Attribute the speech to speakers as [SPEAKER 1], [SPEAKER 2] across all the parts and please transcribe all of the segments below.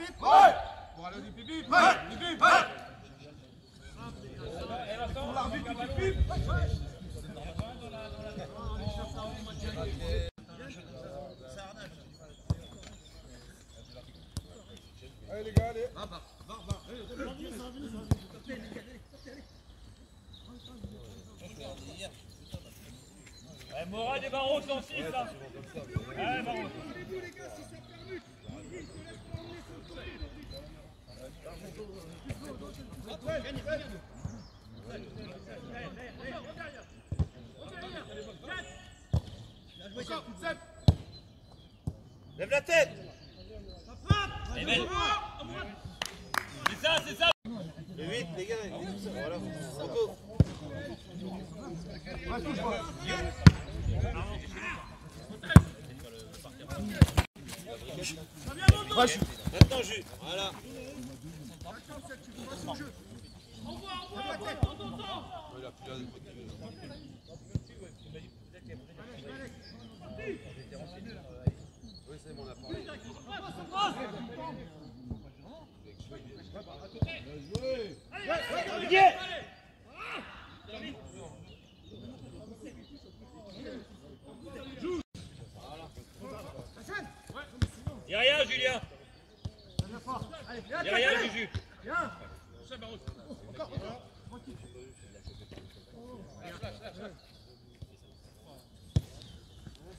[SPEAKER 1] vite Ouais Bon, allez, du pipi Ouais Du Allez les gars, allez Va, va, va, va
[SPEAKER 2] Morad et Barros en 6 là Barros
[SPEAKER 3] Lève la tête
[SPEAKER 2] C'est ça, c'est ça
[SPEAKER 3] Le 8, les gars. Voilà. Rocco. Maintenant, Jus. Voilà.
[SPEAKER 2] Y'a rien, Julien. Y'a rien,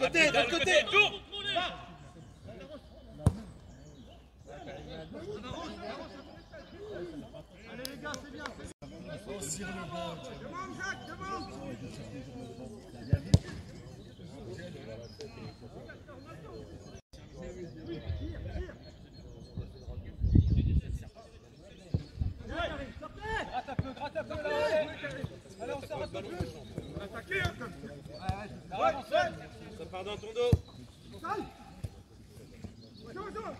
[SPEAKER 3] côté, de côté.
[SPEAKER 2] Tourne
[SPEAKER 1] Demande, Jacques, Hein, comme-
[SPEAKER 3] Ça part dans ton dos.
[SPEAKER 1] Joue, joue,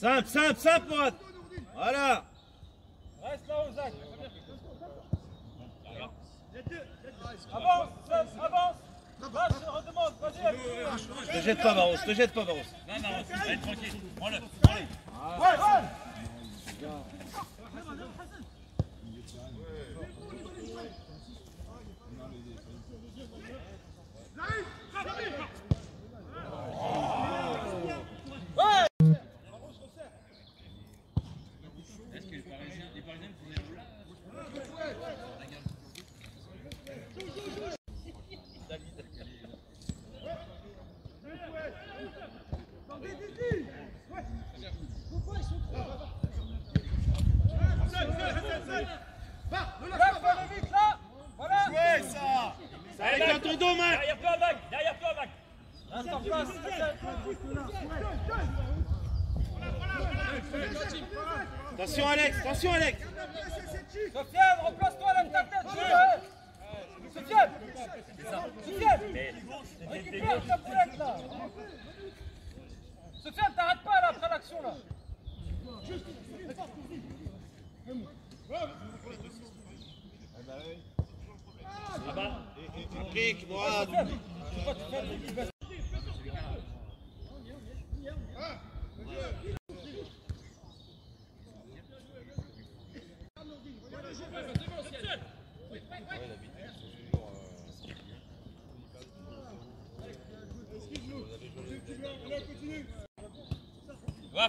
[SPEAKER 3] Simple, simple,
[SPEAKER 1] simple, Mourad. Voilà.
[SPEAKER 4] Reste là, Ozak. Avance, avance. Vas-y, redemande, vas-y.
[SPEAKER 1] Te jette pas, Baros, te jette pas, Baros.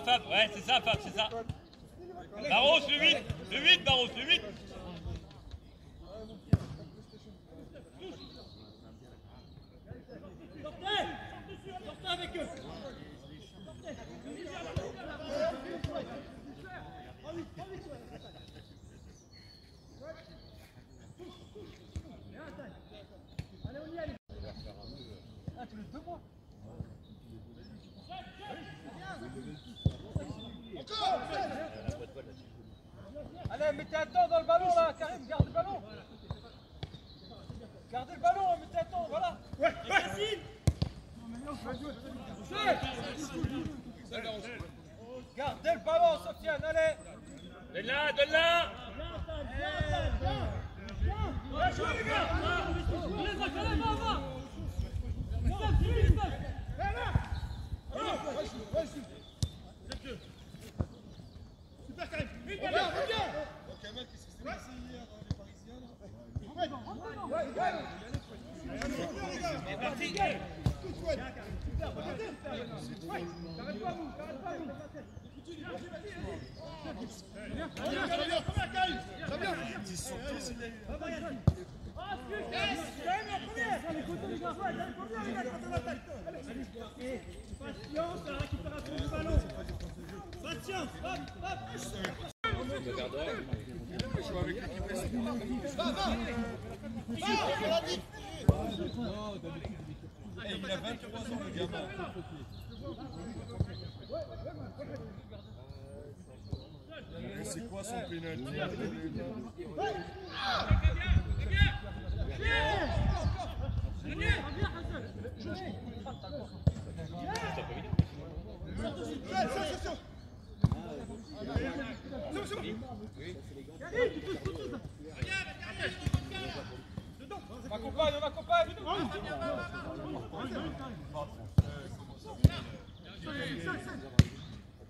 [SPEAKER 4] Fab. Ouais, c'est ça, Fab, c'est ça. Barros, le 8. Le 8, Barros, le 8.
[SPEAKER 3] بالله son pénalty.
[SPEAKER 4] On accompagne,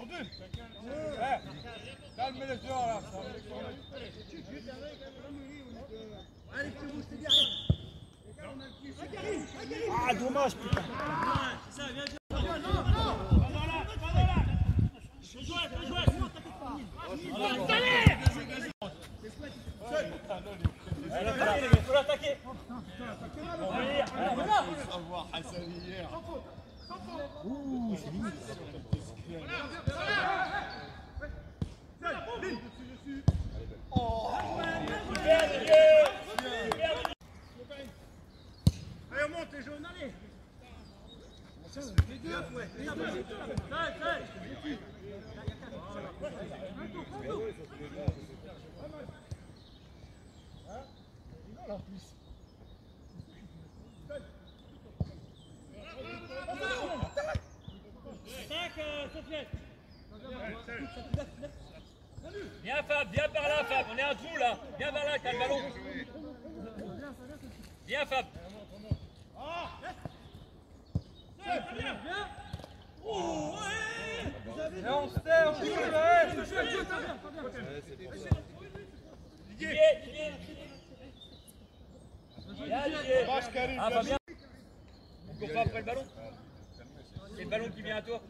[SPEAKER 2] Jouer.
[SPEAKER 1] Allez, les gars, faut l'attaquer.
[SPEAKER 3] Savoir Hassan hier.
[SPEAKER 1] Super, Didier.
[SPEAKER 4] Allez, on monte les jaunes, allez Les deux, Fouet
[SPEAKER 2] Cinq, euh, Sofiane.
[SPEAKER 1] Viens Fab, viens par là Fab, on est un trou là. Viens par là, t'as le ballon. Viens Fab. Et on se pas le ballon C'est le ballon qui vient à toi.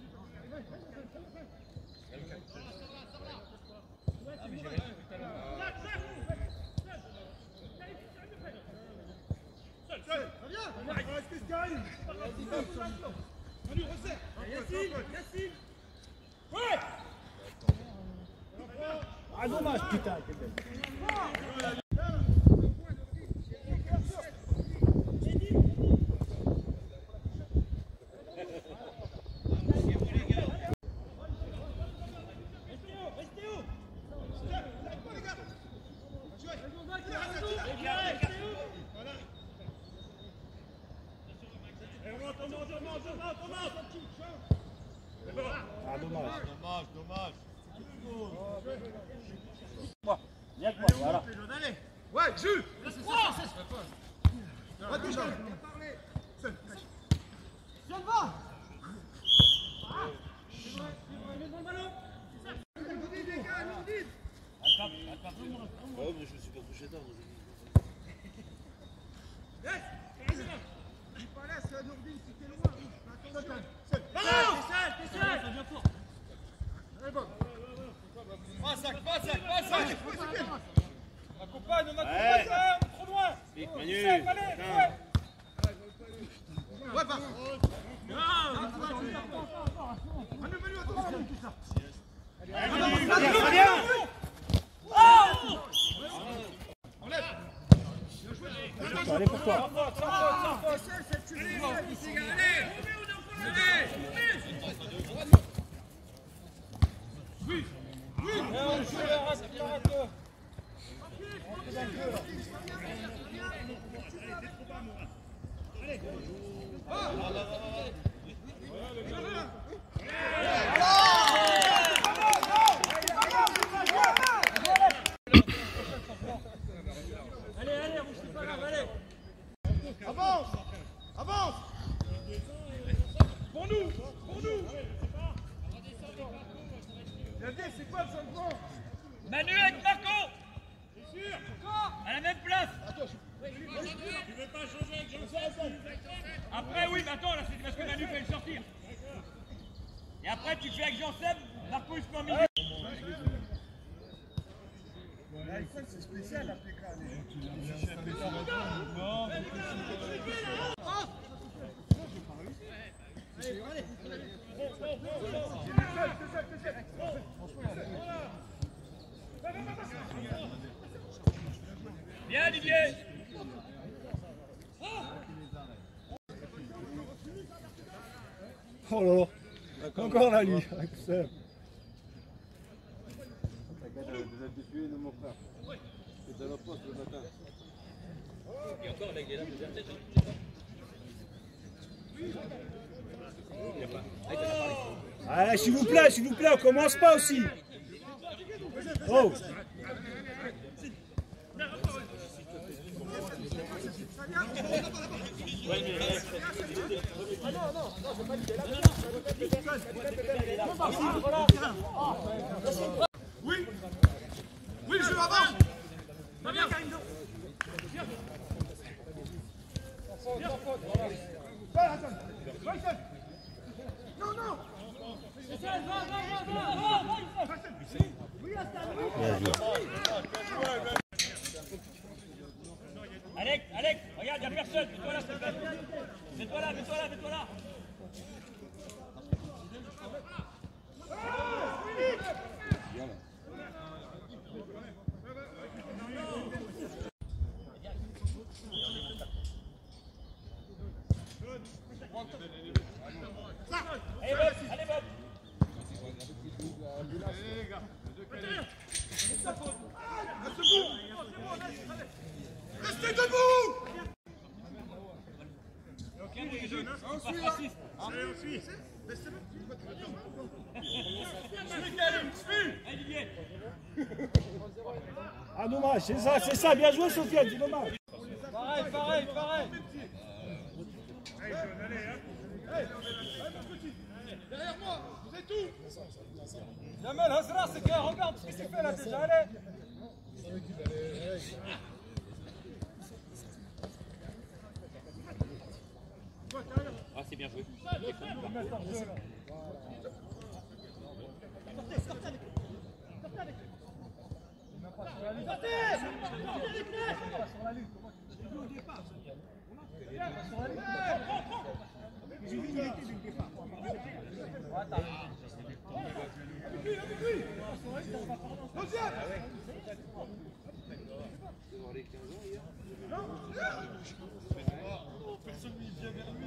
[SPEAKER 1] L'heure.
[SPEAKER 4] Ah, dommage, putain
[SPEAKER 2] Oh
[SPEAKER 1] là là.
[SPEAKER 4] Encore là, lui. Excellent.
[SPEAKER 1] T'inquiète, vous êtes habitués, nous, mon frère. C'était le poste le matin.
[SPEAKER 4] Allez, s'il vous plaît, s'il vous plaît, on commence pas aussi. Oh.
[SPEAKER 1] Oui Oui, je
[SPEAKER 4] Non, non.
[SPEAKER 3] Alex, Alex, regarde, il personne. Mets-toi là, s'il te plaît. Mets-toi là, mets-toi là, mets-toi là.
[SPEAKER 4] Ah, dommage, c'est ça, c'est ça. Bien joué, Sofiane, c'est dommage.
[SPEAKER 3] Pareil, pareil, pareil.
[SPEAKER 1] Derrière moi, vous êtes où?
[SPEAKER 3] Jamel Hasra, c'est regarde ce qu'il s'est fait là déjà, allez. C'est bien joué
[SPEAKER 1] ne vient vers lui,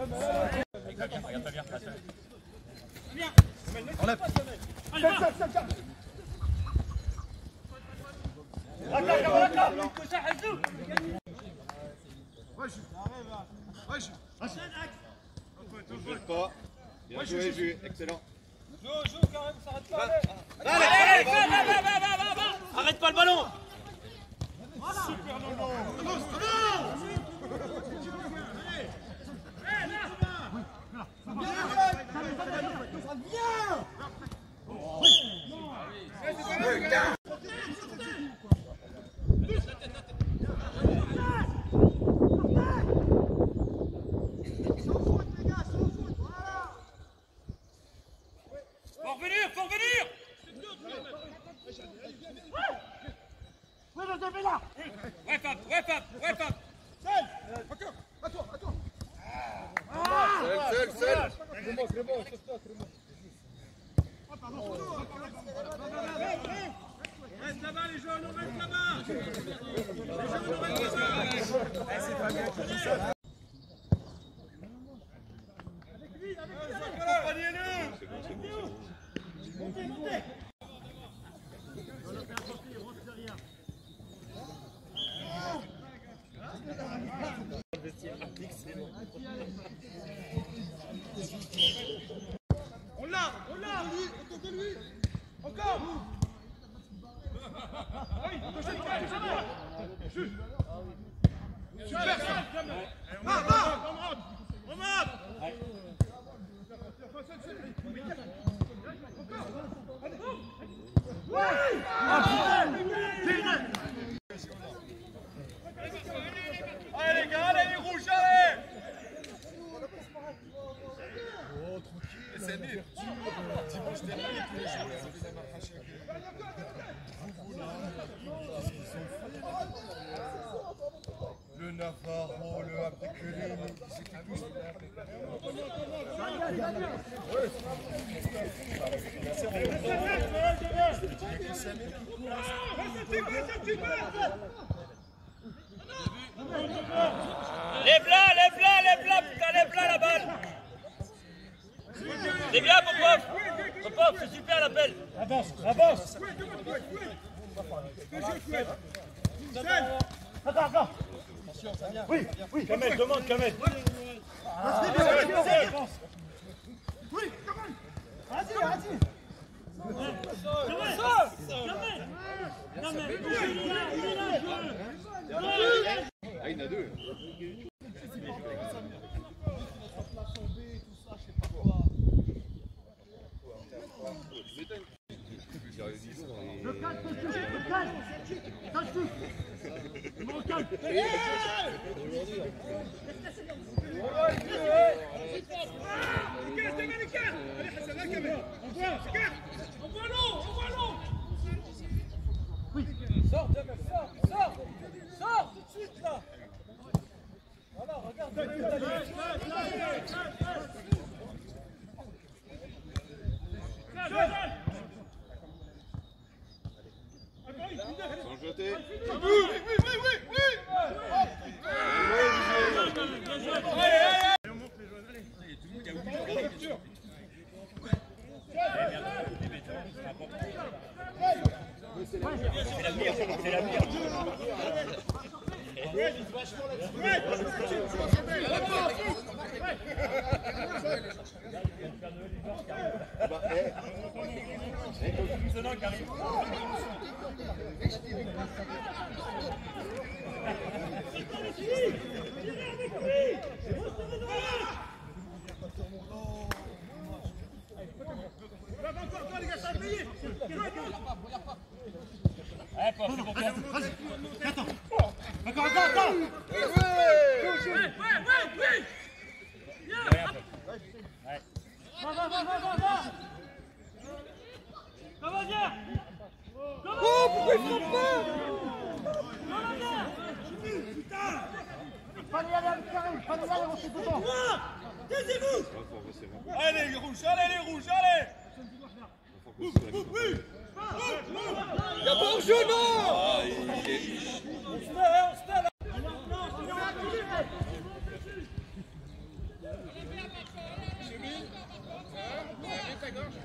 [SPEAKER 3] Demel! On l'a, on l'a de lui Encore Oui,
[SPEAKER 1] ne jette
[SPEAKER 5] Juste Super Va, va
[SPEAKER 3] Encore Ouais Le Navarro, le Abdelkrim, c'était tous.
[SPEAKER 4] Lève-la, lève-la, lève-la, putain, lève-la la balle C'est bien, Popov Popov, c'est super l'appel.
[SPEAKER 2] Avance, avance. Attends, attends. Oui, oui. Kamel, demande, Kamel. Oui, Vas-y, vas-y.
[SPEAKER 6] Ah, il y en a deux.
[SPEAKER 2] Le calme, le calme Ça suffit Numéro 4
[SPEAKER 4] Sors, Jamel, sors, sors Sors tout de suite là Voilà, regarde,
[SPEAKER 6] Sans jeter.
[SPEAKER 2] Encore, encore, encore Va, va, va, va, va, va Comment viens Oh, pourquoi il frappe pas Comment viens Putain Fallait y aller avec Karim, fallait y aller, on s'est dedans Taisez-vous
[SPEAKER 1] Allez les rouges, allez les rouges, allez
[SPEAKER 3] Y'a pas au jeu, non
[SPEAKER 4] On se met, hein, on se met là
[SPEAKER 2] Prends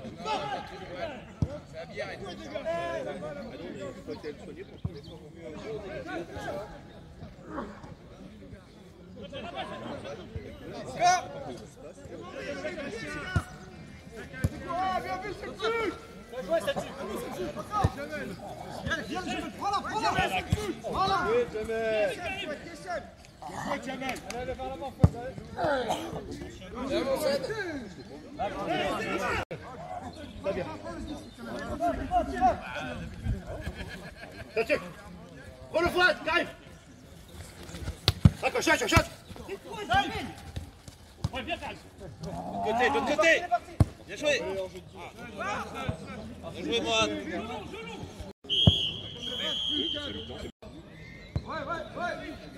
[SPEAKER 2] Prends
[SPEAKER 1] le De côté Bien joué Bien joué,
[SPEAKER 7] moi Ouais,
[SPEAKER 8] ouais,
[SPEAKER 1] ouais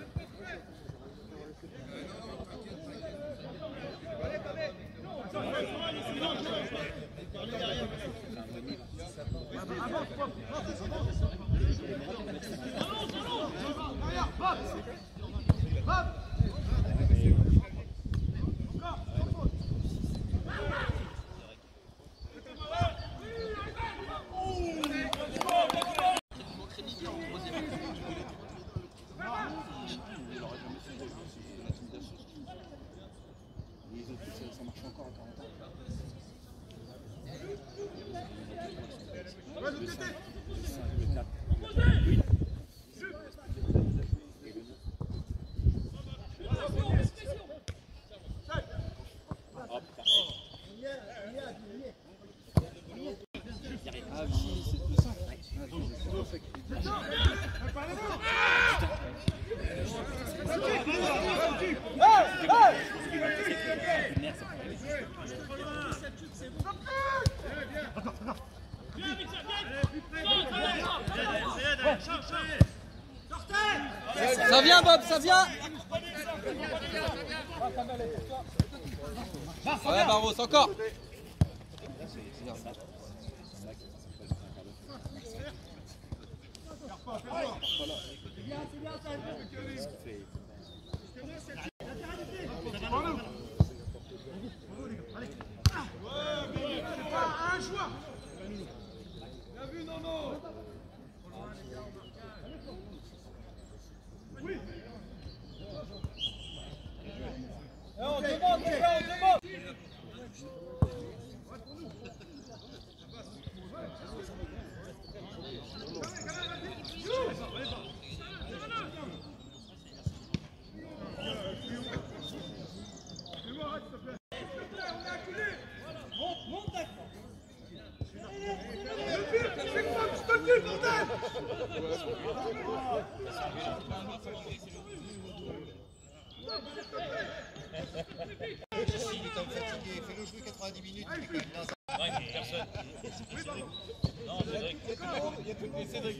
[SPEAKER 1] This is a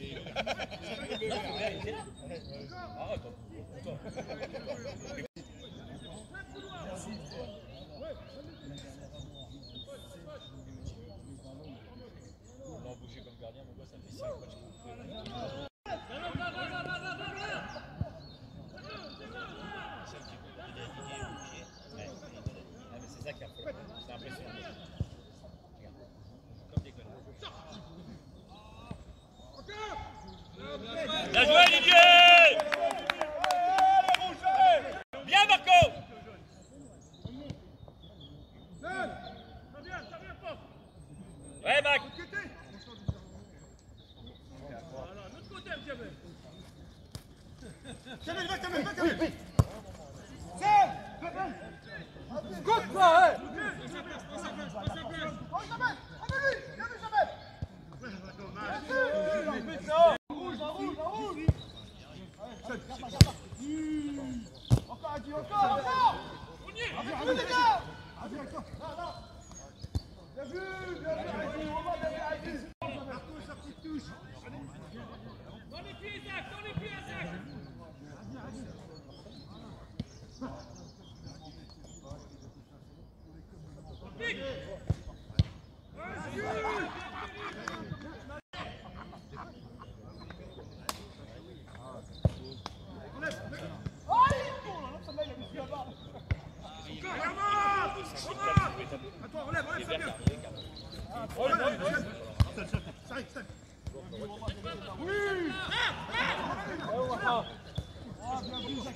[SPEAKER 1] Let's joué,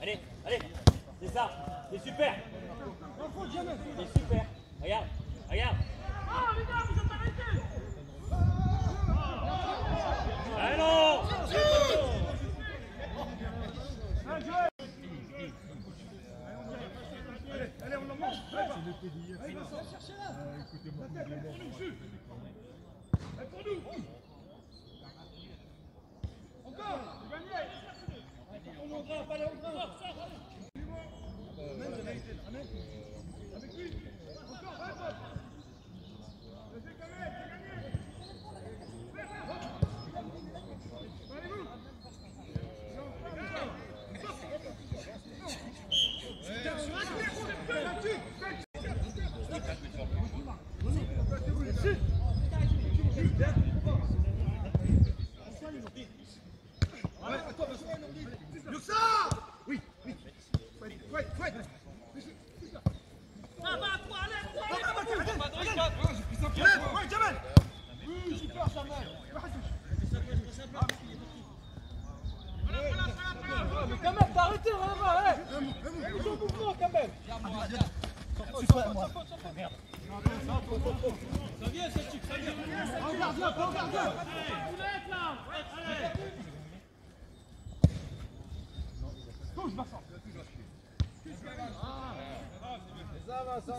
[SPEAKER 1] Allez, allez,
[SPEAKER 8] c'est ça, c'est super. C'est super, regarde, regarde.
[SPEAKER 1] Allez, Vincent, cherchez-la Écoutez-moi. Pour nous,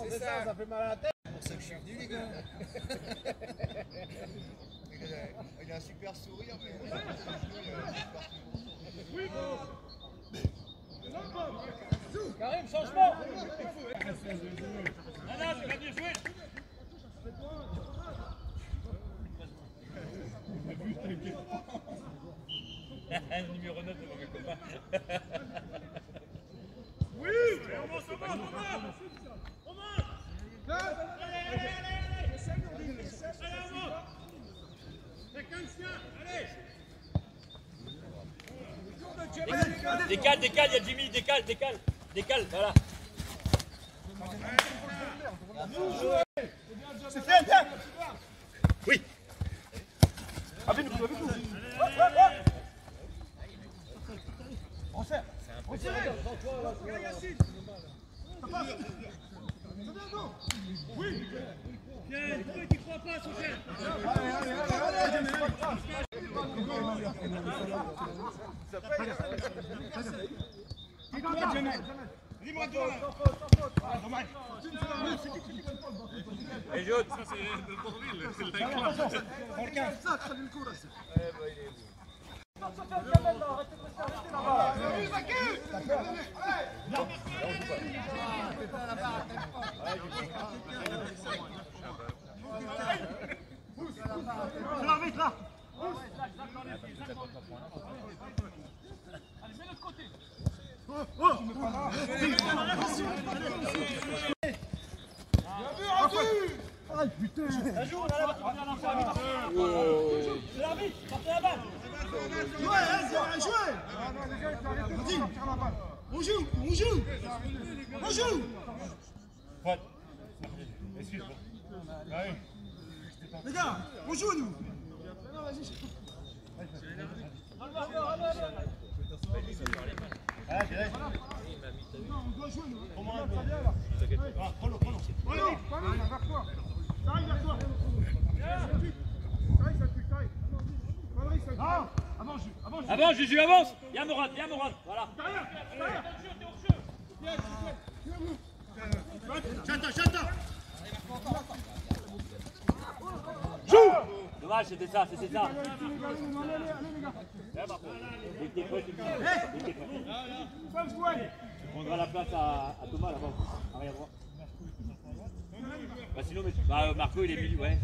[SPEAKER 6] ça, Vincent, c'est ça, ça fait mal à la tête.
[SPEAKER 3] C'est pour ça que je suis venu, les gars. il, a, il a un super sourire, mais il a un super sourire.
[SPEAKER 4] Karim, changement
[SPEAKER 1] Non, non, c'est pas bien joué. Numéro 9 de mon copain.
[SPEAKER 2] Oui On monte, on monte, on monte On monte Allez, allez, allez Allez, on monte C'est qu'un chien, allez
[SPEAKER 1] Décale, il y a Jimmy, décale, décale, décale, voilà.
[SPEAKER 2] C'est
[SPEAKER 1] Oui.
[SPEAKER 2] Avec nous, avec nous. On On Oui. tu crois pas, Allez, allez, allez, allez, c'est pas grave Dis-moi, Jamel Dis-moi, toi Ah, dommage
[SPEAKER 1] Et jaune.
[SPEAKER 2] Prends le 15 C'est l'arbitre là Ah putain
[SPEAKER 4] Un jour, on a la on a la fin. C'est l'arbitre, sortez la balle
[SPEAKER 2] Jouez, hein, jouez Vas-y, on joue, on joue On joue Les gars, on joue nous Non, on doit jouer nous Très bien là Prends-le, prends-le Prends-le, prends-le, vers toi T'arrives vers toi T'arrives, ça tue, t'arrives Valérie, ça tue Non Avance, avance
[SPEAKER 1] Avance, Jésus, avance. Viens, Morad, viens, Morad. Voilà.
[SPEAKER 2] Derrière, derrière Chanta, chanta
[SPEAKER 1] Dommage, c'était ça, c'était ça.
[SPEAKER 2] Allez, allez, allez, les gars
[SPEAKER 1] Dès que t'es prêt, tu me dis. Dès que t'es prêt.
[SPEAKER 2] Passe, Gwen
[SPEAKER 1] Tu prendras la place à, Thomas là-bas, arrière droit. Bah sinon, bah, Marco il est milieu, ouais.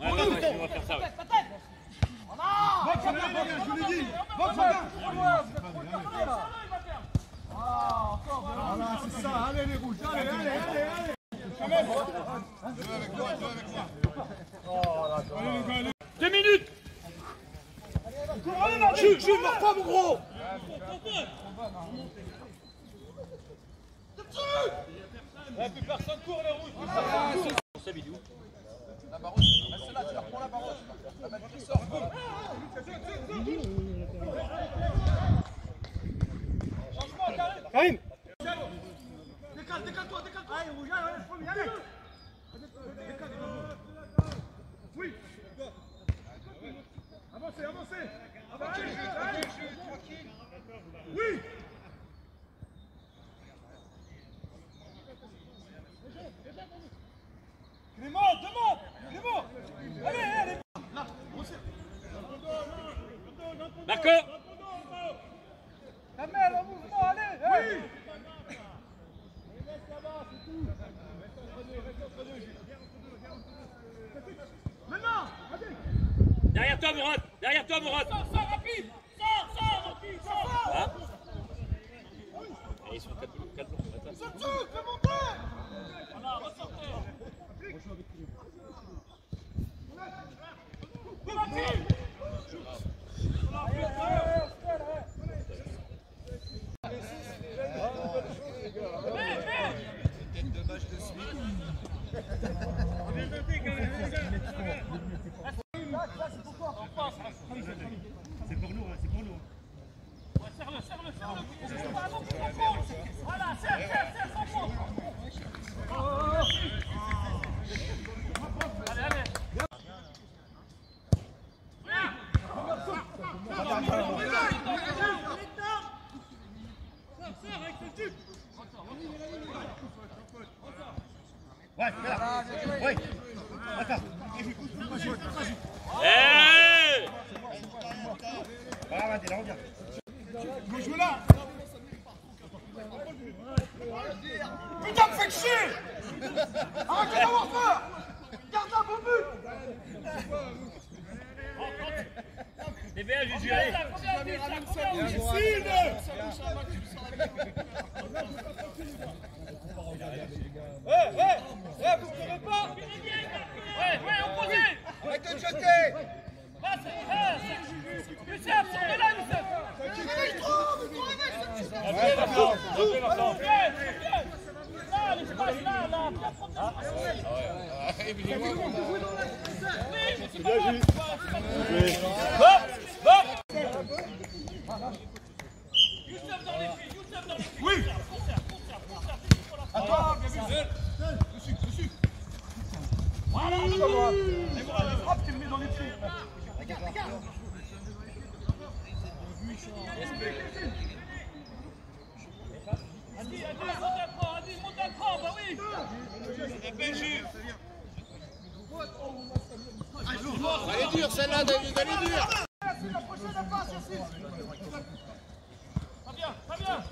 [SPEAKER 1] On va faire ça, ouais.
[SPEAKER 2] Je vous c'est ça, allez les rouges, allez, allez, allez, allez
[SPEAKER 3] avec avec moi.
[SPEAKER 2] Jules, Jules, meurs pas mon gros.
[SPEAKER 4] Plus personne court, les rouges
[SPEAKER 1] On s'habille où
[SPEAKER 2] Karim. Décale, décale-toi, décale-toi. Allez, rouge, allez, premier, allez Décale, décale. Oui Avancez, avancez Allez, allez Oui Clément, demande Clément Allez, allez.
[SPEAKER 1] Marco
[SPEAKER 2] Kamel, en mouvement, allez Oui Maintenant
[SPEAKER 1] Derrière toi, Morad Derrière toi,
[SPEAKER 2] Sors, sors, rapide. Sors, sors, rapide, sors.
[SPEAKER 1] Hein Ils sont 4 jours, 4 jours. attends.
[SPEAKER 2] Sors tout, fais monter
[SPEAKER 3] Tête de match de suite.
[SPEAKER 2] C'est pour nous,
[SPEAKER 4] Serre-le, serre-le, serre-le.
[SPEAKER 3] Voilà,
[SPEAKER 2] serre, serre.
[SPEAKER 3] Elle est dure celle-là, David, elle est dure
[SPEAKER 2] C'est la prochaine bien,
[SPEAKER 1] bien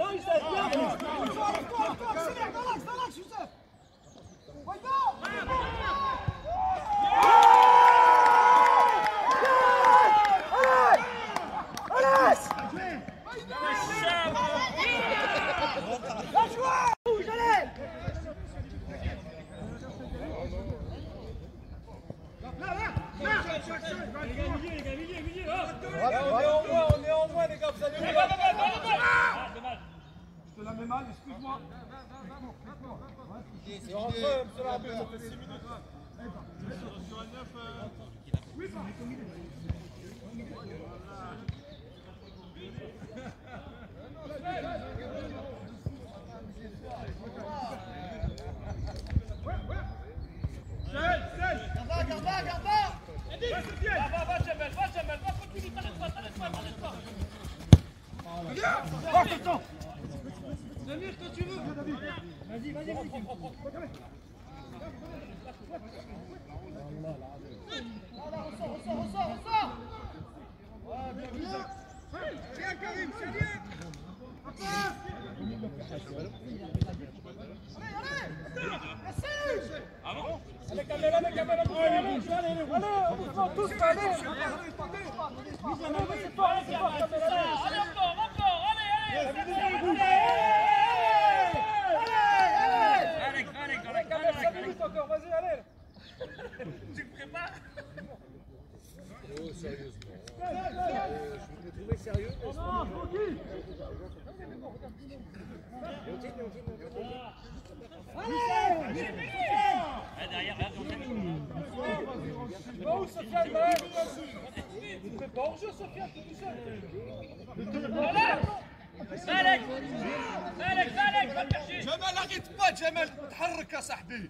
[SPEAKER 4] Não, Yusuf, corre, corre, corre, koş.
[SPEAKER 1] Sinek, relax,
[SPEAKER 2] relax Yusuf. Koş, koş. Mal, excuse-moi.
[SPEAKER 4] C'est entre eux, monsieur l'arbitre, ça fait 6 minutes.
[SPEAKER 1] Va, va, va, Jamel, va, Jamel, va, continue, t'arrêtes pas, t'arrêtes pas, t'arrêtes pas.
[SPEAKER 2] Tiens, Karim, c'est bien.
[SPEAKER 4] Allez, Kamel, allez, Kamel, allez, allez, allez, allez, on vous prend tous, allez. Allez, c'est Kamel, allez.
[SPEAKER 1] Allez, encore, encore, allez, allez. Alex, Alex, dans la
[SPEAKER 4] Kamel, 5 minutes encore, vas-y, allez.
[SPEAKER 1] Tu me prépares Ah, derrière, regarde, on
[SPEAKER 4] Va où, Sofiane, là Tu fais pas hors-jeu, Sofiane, t'es tout seul.
[SPEAKER 1] Alex Alex, Alex, va le chercher
[SPEAKER 2] جمال arrête pas جمال تحرك يا صاحبي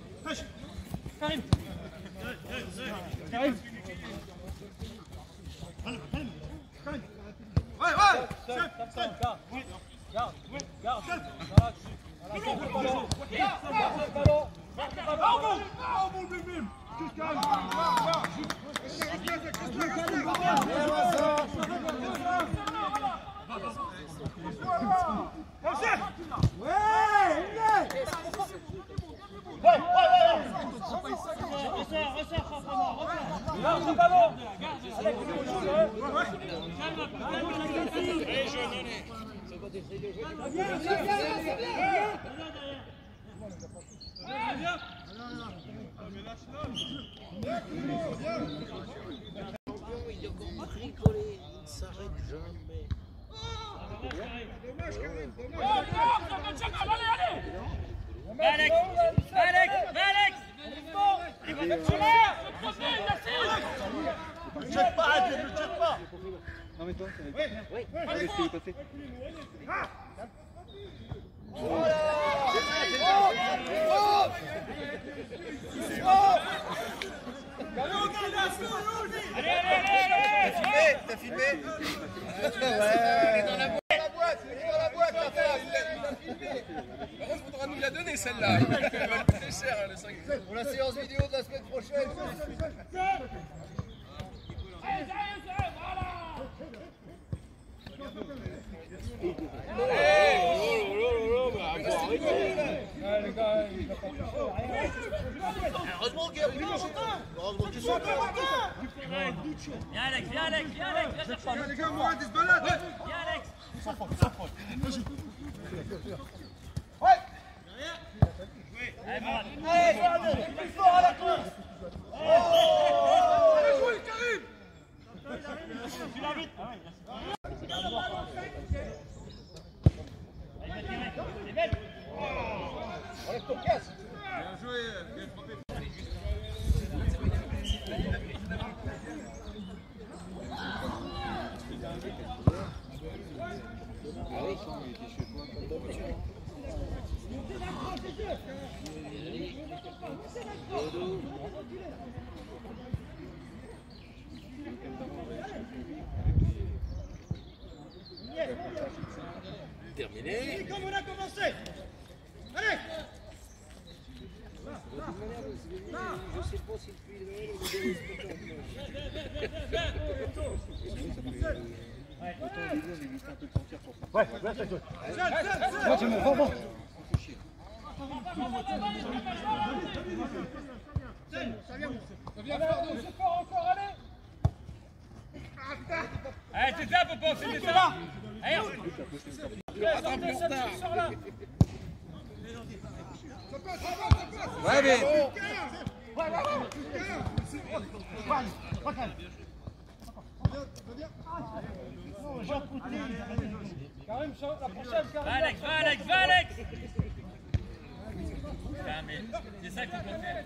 [SPEAKER 9] Karim.
[SPEAKER 2] Karim. Ouais, ouais. Chef, chef.
[SPEAKER 4] Garde, garde. Voilà, dessus. Voilà, c'est le ballon. Garde le ballon. Garde le ballon.
[SPEAKER 2] Bravo. Calmes. Là, là.
[SPEAKER 4] Garde le ballon. Allez, hein.
[SPEAKER 2] Ne check pas, Adil, ne check pas.
[SPEAKER 6] Non mais toi, ça va être... Oui, Allez, ce qui est passé.
[SPEAKER 1] Allez, allez, allez, allez
[SPEAKER 3] T'as filmé nous la donner celle-là. Elle va coûter cher les 5 Pour la séance vidéo de la semaine prochaine. Heureusement qu'il y a plus Heureusement
[SPEAKER 1] Viens Alex, viens Alex, viens Alex, viens chercher
[SPEAKER 2] Les gars,
[SPEAKER 1] Allez.
[SPEAKER 2] Allez, Bien joué, bien frappé.
[SPEAKER 3] Terminé
[SPEAKER 2] Comme on a commencé. Allez. Là,
[SPEAKER 4] ça saute.
[SPEAKER 1] Allez, c'est ça, Popo, c'est ça Allez, sortez, sors là
[SPEAKER 2] Ouais, mais.
[SPEAKER 1] Karim, la prochaine, Karim
[SPEAKER 4] Va Alex, va Alex, va Alex. Putain, mais c'est ça qu'il faut faire.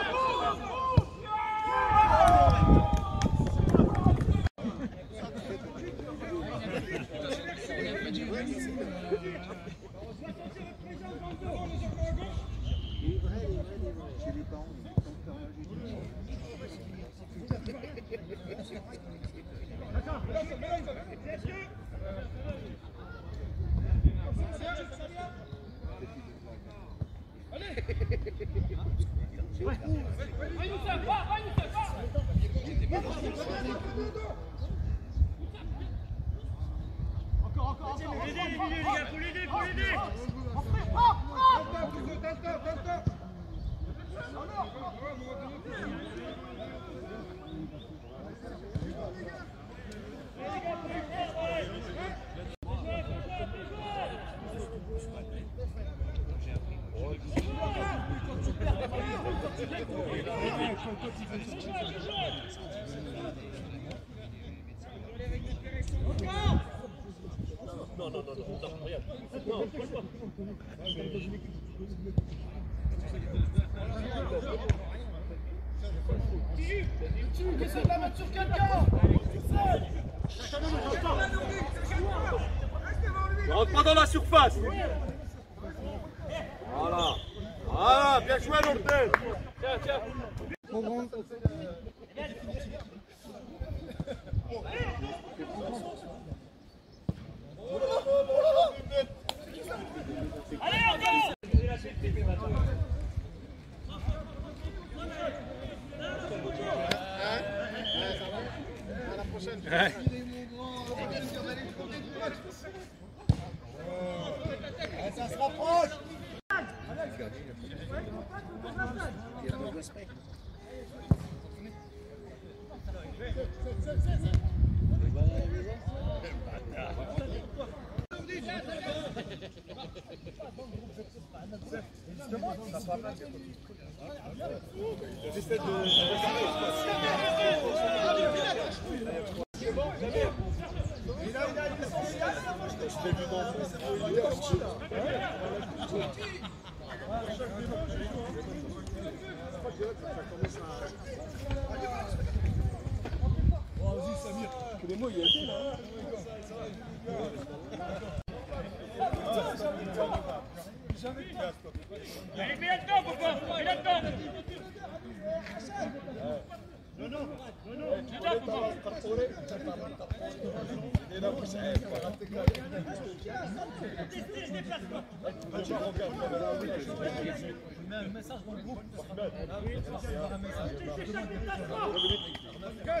[SPEAKER 3] Ouais. Ça se rapproche Il pas de respect. Pas mal.
[SPEAKER 1] Allez,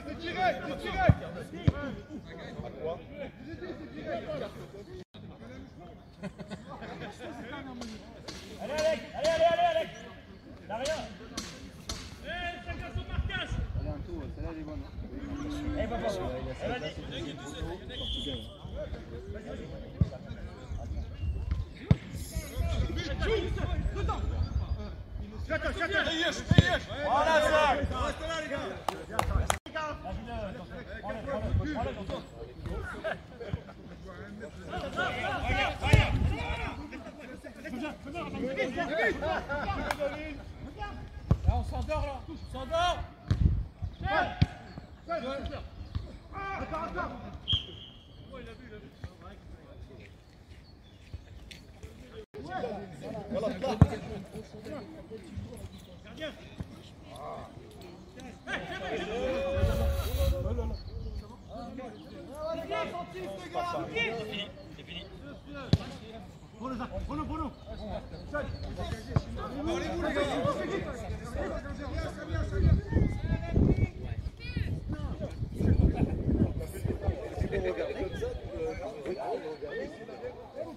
[SPEAKER 10] C'est direct, c'est direct
[SPEAKER 1] Allez, Alex Allez, allez, allez, Alex. T'as rien Eh, chacun son marquage Eh, Popo Eh, vas-y
[SPEAKER 3] on
[SPEAKER 10] s'endort là,
[SPEAKER 4] on s'endort Attends, attends Voilà,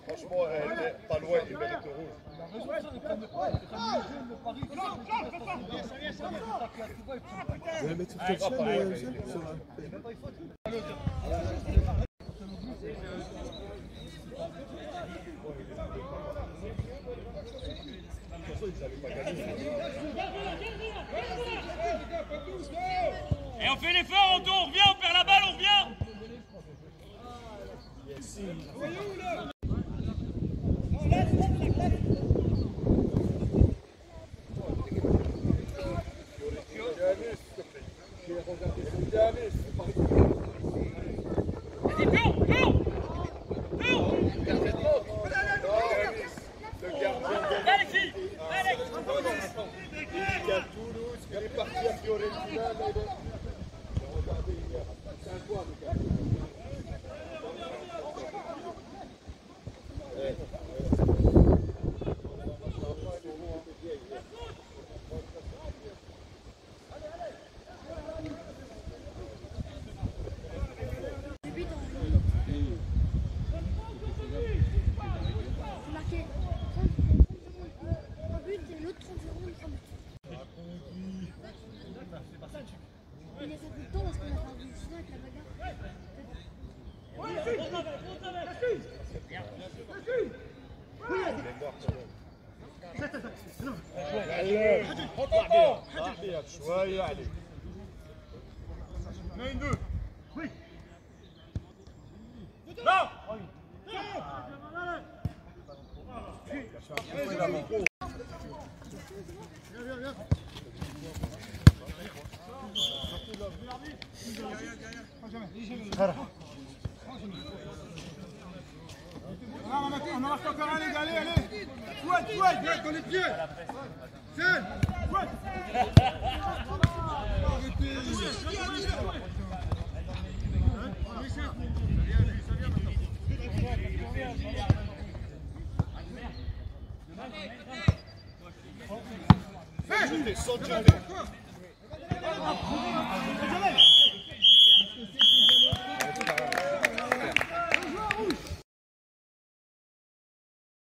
[SPEAKER 3] Franchement, elle est pas loin du mérite rouge.
[SPEAKER 1] Ouais, mais tu te euh, sur la...
[SPEAKER 3] Davis. Go, go!